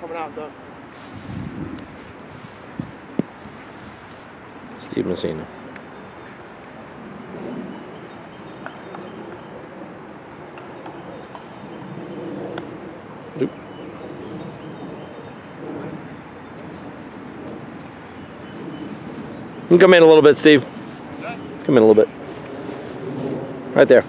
coming out though. Steve Messina. Nope. Come in a little bit, Steve. Come in a little bit. Right there.